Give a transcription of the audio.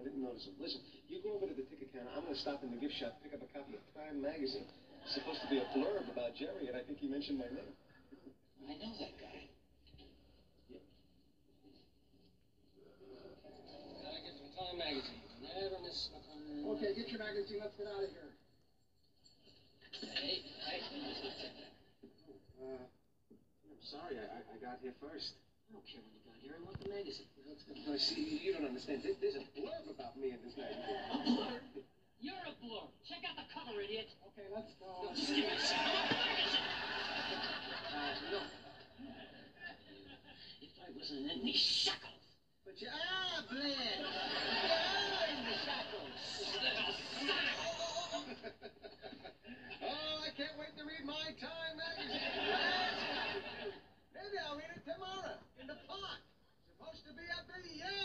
I didn't notice him. Listen, you go over to the ticket counter. I'm going to stop in the gift shop, pick up a copy of Time magazine. It's supposed to be a blurb about Jerry, and I think he mentioned my name. I know that guy. Gotta get some Time magazine. Never miss nothing. Okay, get your magazine. Let's get out of here. Hey, hey. Uh, I'm sorry. I, I, I got here first. I don't care when you got here. I want the magazine. No, see, you don't understand. There- There's a blurb about me in this night. You're a blur. Check out the cover, idiot. Okay, let's go. No, just give me a second. If I wasn't in these shackles. But you are, ah, Blair. You are ah, in the shackles. oh, I can't wait to read my Time magazine. Maybe I'll read it tomorrow in the park. Supposed to be a big year.